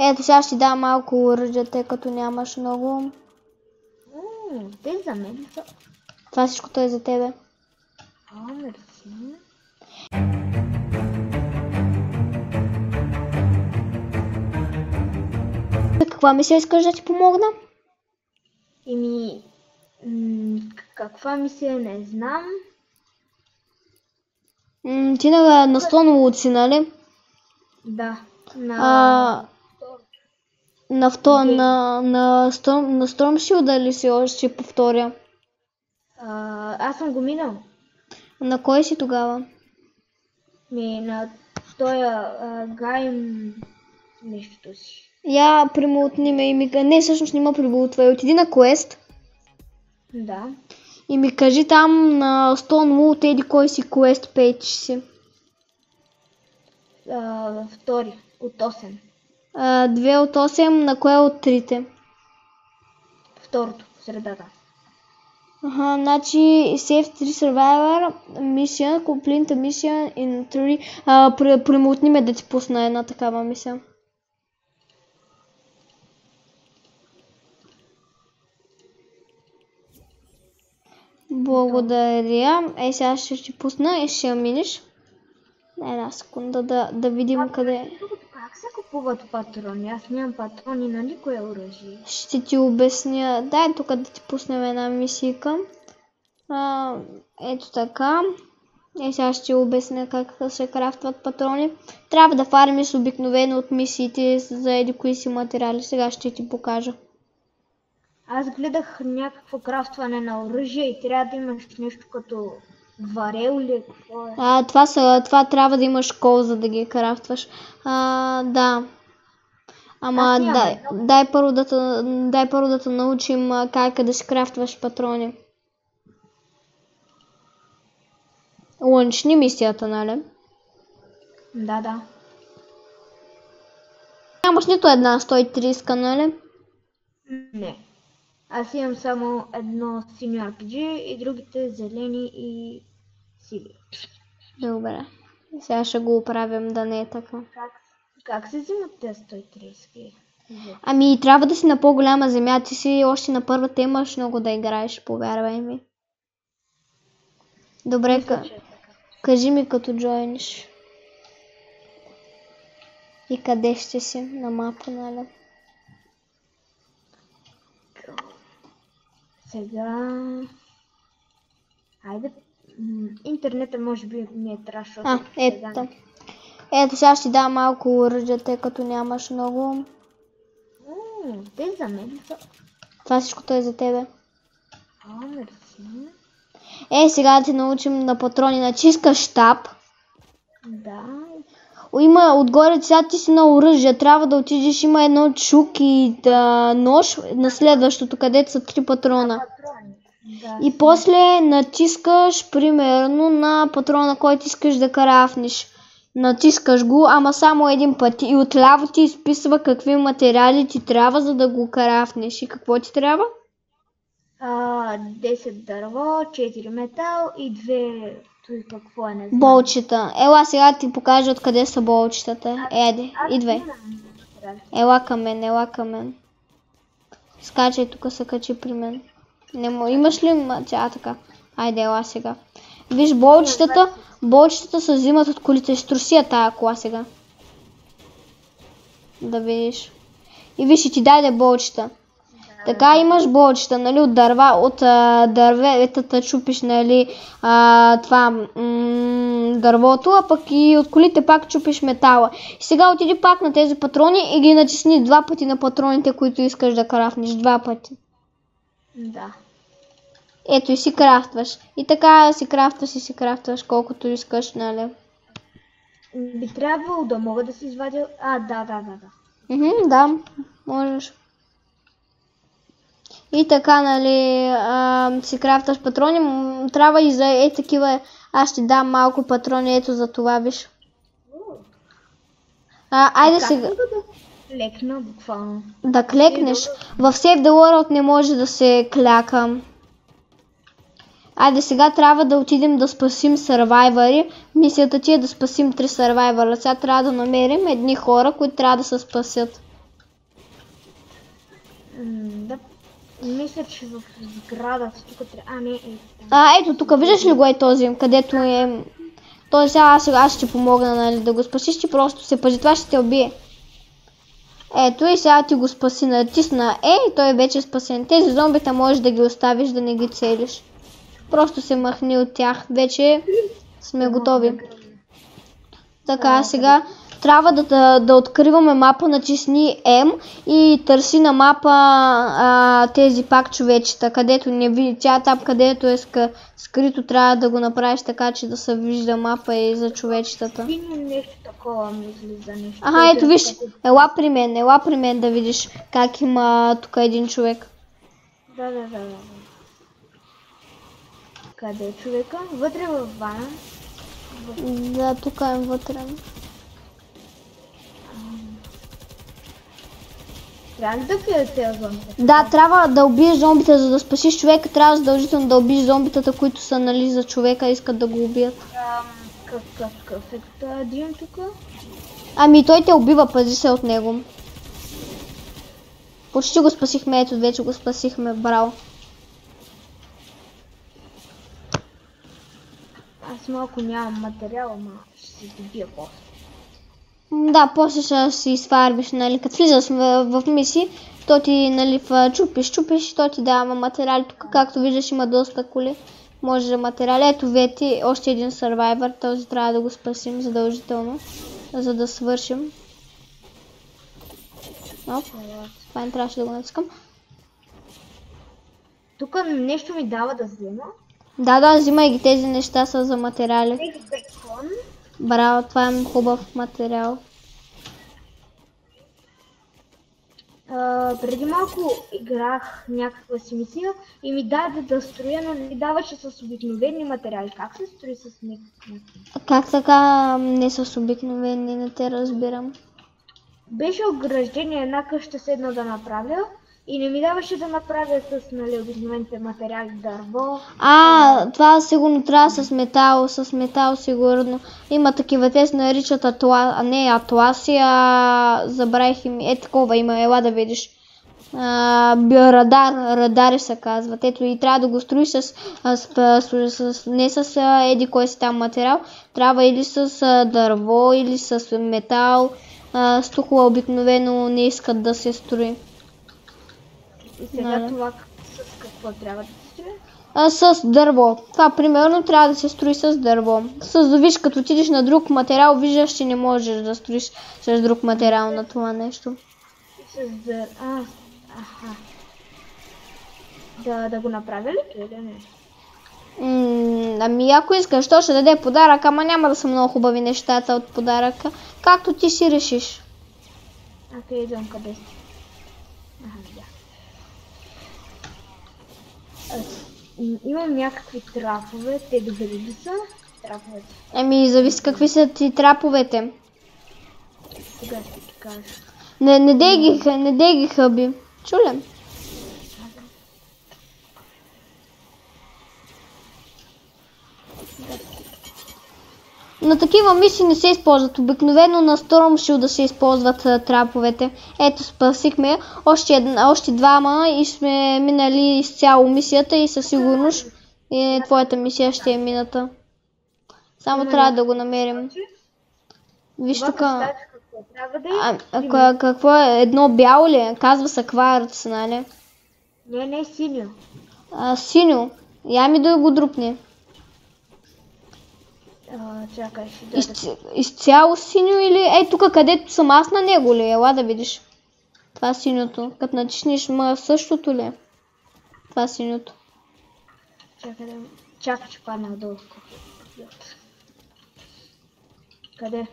Ето сега ще дам малко оръжие, тъй като нямаш много. О, те за мен са. Това всичкото е за тебе. А, мерси. Каква мисия искаш да ти помогна? Еми, каква мисия не знам. М, ти на, на Стоновод си, нали? Да. На... А, на, вто, на, на, Storm, на Storm Shield ли си още ще повторя? А, аз съм го минал. На кой си тогава? Ми на този гайм нещото си. Я примутни ме и ми... Не, всъщност не ма прибутва. Отиди на квест Да. и ми кажи там на Stonewood еди кой си квест пейдж си. А, втори. От 8. А, две от 8, на кое от трите? Второто. Средата. Ага, значи Save 3 Survivor Mission, Complete Mission in 3. А, ме да ти пусна една такава мисия. Благодаря. Е, сега ще ти пусна и ще я минеш. Една секунда да, да видим къде е. Как се купуват патрони? Аз нямам патрони на никое оръжие. Ще ти обясня. Дай тук да ти пуснем една мисийка. А, ето така. Е, сега ще обясня как се крафтват патрони. Трябва да фармиш обикновено от мисиите за еди кои си материали. Сега ще ти покажа. Аз гледах някакво крафтване на оръжие и трябва да имаш нещо като варел е. А, това, са, това трябва да имаш кол, за да ги крафтваш. А, да. Ама дай, дай, първо да те, дай първо да те научим как да си крафтваш патрони. Лънчни мисията, нали? Да, да. Нямаш нито една 130, нали? Не. Аз имам само едно синьо RPG и другите зелени и сиви. Добре. Сега ще го оправим да не е така. Как, как се взимат тези 130? Ами, трябва да си на по-голяма земя. Ти си още на първата имаш много да играеш, повярвай ми. Добре. Че е кажи ми като джойниш. И къде ще си на мапа, нали? Сега... Айде. Интернета може би ми е защото А, ето. Ето сега ще дам малко оръжие, тъй като нямаш много. М, Те за мен са... Това всичкото е за тебе. А, мерси. Е, сега да те научим на патрони. Натискаш щаб. Да. О, Има отгоре, сега ти си на оръжие. Трябва да отидеш, има едно чук и да, нож на следващото, където са три патрона. Да. И после натискаш, примерно, на патрона, който искаш да карафнеш. Натискаш го, ама само един път. И отляво ти изписва какви материали ти трябва, за да го карафнеш. И какво ти трябва? А, 10 дърво, 4 метал и 2... Той какво е, не знам. Болчета. Ела сега ти покажа откъде са болчетата. Еде, идвай. Ела към мен, ела към мен. Скачай тук, се качи при мен. Не му, имаш ли тя така? Айде, ела сега. Виж, болчетата, болчетата се взимат от колите. Ще трусия тая кола сега. Да видиш. И виж, ще ти даде болчета. Така имаш болчета, нали, от дърва, от дърветата чупиш, нали, това дървото, а пък и от колите пак чупиш метала. И сега отиди пак на тези патрони и ги натисни два пъти на патроните, които искаш да крафнеш. Два пъти. Да. Ето и си крафтваш. И така си крафтваш и си крафтваш колкото искаш, нали. Би трябвало да мога да си извадя... А, да, да, да, да. Мгм, да, можеш. И така, нали, а, си крафташ патрони, трябва и за е такива, аз ще дам малко патрони, ето за това, виж. А, айде сега, да лекна буквално? да клекнеш. В Save the World не може да се кляка. Айде сега трябва да отидем да спасим сървайвари. Мисията ти е да спасим три сървайвара. Сега трябва да намерим едни хора, които трябва да се спасят. М, да. Мисля, че в сградата тук трябва... А, не, е. А, ето тук, виждаш ли го е този, където е... Той сега аз, аз ще помогна, нали, да го спасиш, ти просто се пази, това ще те убие. Ето и сега ти го спаси, натисна Е и той вече е спасен. Тези зомбита можеш да ги оставиш, да не ги целиш. Просто се махни от тях. Вече сме готови. Така, сега трябва да, да, да откриваме мапа, натисни М и търси на мапа а, тези пак човечета, където не види, тя там където е скрито, трябва да го направиш така, че да се вижда мапа и за човечетата. Нещо такова нещо. Което ето е виж, ела при мен, ела при мен да видиш как има тук един човек. Да, да, да, да. Къде е човека? Вътре в вана. Да, тук е вътре. Трябва ли да пия тези зомби? Да, трябва да убиеш зомбите, за да спасиш човека, трябва задължително да убиеш зомбитата, които са нали за човека, искат да го убият. Ам, какъв, какъв е този дим тук? Ами той те убива, пази се от него. Почти го спасихме, ето вече го спасихме, браво. Аз малко нямам материал, ама ще се добия после. Да, после ще си изфарбиш, нали, като влизаш в, в мисии, то ти, нали, чупиш, чупиш, то ти дава материали. Тук, както виждаш, има доста коли. Може да материали. Ето, Вети, още един сървайвър, този трябва да го спасим задължително, за да свършим. Оп, това не трябваше да го натискам. Тук нещо ми дава да взема. Да, да, взимай ги, тези неща са за материали. Браво, това е хубав материал. А, преди малко играх някаква си мисия и ми даде да строя, но не даваше с обикновени материали. Как се строи с някакви? Как така не с обикновени, не те разбирам. Беше ограждение една къща седна да направя и не ми даваше да направя с нали, обикновените материали дърво. А, това сигурно трябва с метал, с метал сигурно. Има такива, те се наричат атла... а не атласи, а забравих им. Е такова има, ела да видиш. А, радар, радари се казват. Ето и трябва да го строиш с, а, с, с, с, не с а, еди кой си там материал. Трябва или с а, дърво, или с метал. А, с обикновено не искат да се строи. И сега Да. това с какво трябва да се строя? А, с дърво. Това примерно трябва да се строи с дърво. С виж, като отидеш на друг материал, виждаш, че не можеш да строиш с друг материал на това нещо. С дър... А, аха. Да, да го направя ли или не? М, ами ако искаш, то ще даде подарък, ама няма да са много хубави нещата от подаръка. Както ти си решиш. Окей, идвам къде сте. Аха, да. Имам някакви трапове, те добри ли са? Траповете. Ами, зависи какви са ти траповете. Сега ще ти кажа. Не, не дей ги, не дей ги хъби. Чулем. На такива мисии не се използват. Обикновено на Storm Shield да се използват а, траповете. Ето, спасихме още, една, още двама и сме минали изцяло мисията и със сигурност и твоята мисия ще е мината. Само Има трябва да го намерим. Виж Това тук. А, е? а, ка- какво е? Едно бяло ли е? Казва се кварц, нали? Не, не, синьо. А, синьо. Я ми да го друпне. А, чакай, ще да... Из, изцяло синьо или... Ей, тук където съм аз на него ли? е? Ела да видиш. Това синьото. Като натиснеш ма същото ли? е? Това синьото. Чакай, да... Чакай, че падна отдолу. Къде?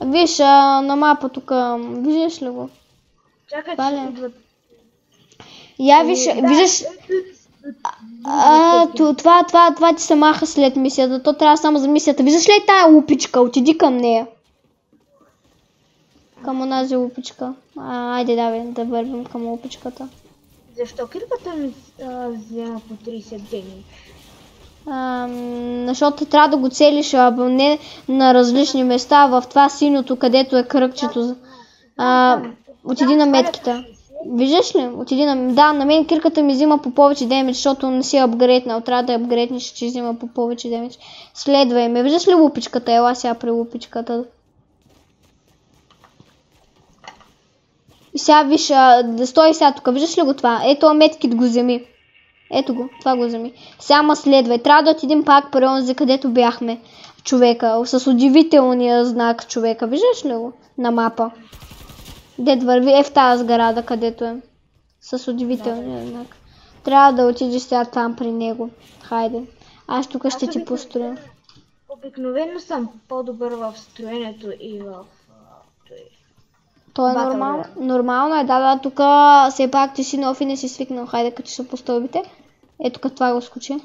Виж, а, на мапа тук, виждаш ли го? Чакай, че е? Я виж, Ами, да, виждаш... ето, ето, А, то- това, това, това ти се маха след мисията. То трябва само за мисията. Виждаш ли тая лупичка? Отиди към нея. Към онази лупичка. А, айде, давай, да вървим към лупичката. Защо кирката ми а, взема по 30 дни? А, защото трябва да го целиш а, не на различни места, в това синьото, където е кръгчето. А, отиди на метките. Виждаш ли? Отиди на... Да, на мен кирката ми взима по повече демидж, защото не си апгрейднал. Трябва да апгрейднеш, че взима по повече демидж. Следвай ме. Виждаш ли лупичката? Ела сега при лупичката. И сега виж, а, да стои сега тук. Виждаш ли го това? Ето Аметкит го вземи. Ето го, това го вземи. Сега следвай. Трябва да отидем пак при онзи, където бяхме. Човека, с удивителния знак човека. Виждаш ли го? На мапа. Дед върви е в тази сграда, където е. С удивителния знак. Трябва да отидеш сега там при него. Хайде. Аз тук ще ти построя. Обикновено съм по-добър в строенето и в... То е нормално. Нормално е, да, да, тук все пак ти си нов и не си свикнал. Хайде, като се по стълбите. Ето тук това го скочи.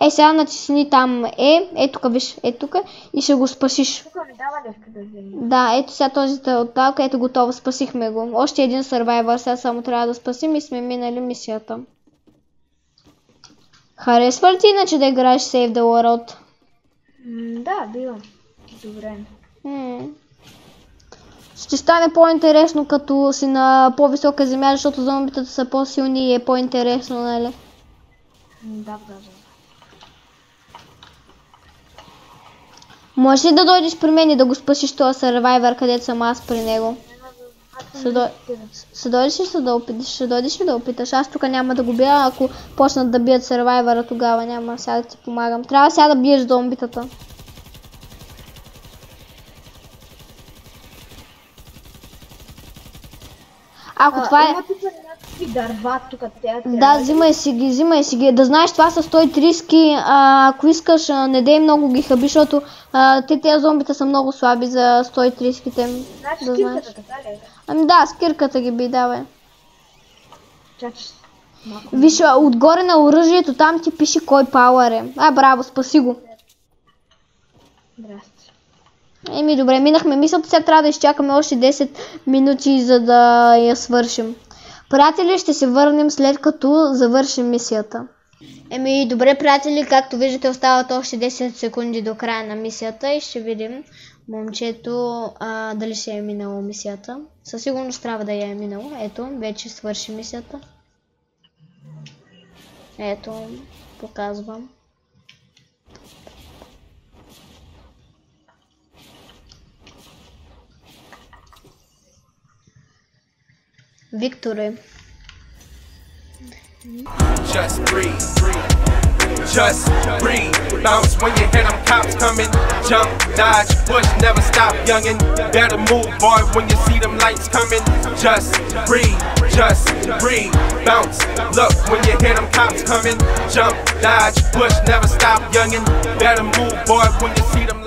Е, сега натисни там Е, е тук, виж, е тук и ще го спасиш. Тук ми дава левка да взема. Да, ето сега този талка, ето готово, спасихме го. Още един сървайвър, сега само трябва да спасим и сме минали мисията. Харесва ли ти иначе да играеш Save the World? М, да, бива. Добре. М. Ще стане по-интересно като си на по-висока земя, защото зомбитата са по-силни и е по-интересно, нали? Да, да, да. Можеш ли да дойдеш при мен и да го спасиш този сървайвър, където съм аз при него? Ще, дой... ще дойдеш ли ще да опиташ? Ще дойдеш ли да опиташ? Аз тук няма да го бия, ако почнат да бият сървайвъра, тогава няма сега да ти помагам. Трябва сега да биеш зомбитата. Ако това е... Има тук някакви дърва тук. Те, Да, взимай си ги, взимай си ги. Да знаеш, това са 130, а, ако искаш, а, не дей много ги хаби, защото а, те тези зомбита са много слаби за 130-ките. Значи да знаеш. скирката, така ли? Ами да, с кирката ги би, давай. Малко. Виж, отгоре на оръжието там ти пише кой пауър е. А, браво, спаси го. Здрасти. Еми, добре, минахме мисълта, сега трябва да изчакаме още 10 минути, за да я свършим. Приятели, ще се върнем след като завършим мисията. Еми, добре, приятели, както виждате, остават още 10 секунди до края на мисията и ще видим момчето а, дали ще е минало мисията. Със сигурност трябва да я е минало. Ето, вече свърши мисията. Ето, показвам. Victory. Just breathe, just breathe. Bounce when you hear them cops coming. Jump, dodge, push, never stop, youngin'. Better move, boy, when you see them lights coming. Just breathe, just breathe. Bounce, look when you hear them cops coming. Jump, dodge, push, never stop, youngin'. Better move, boy, when you see them.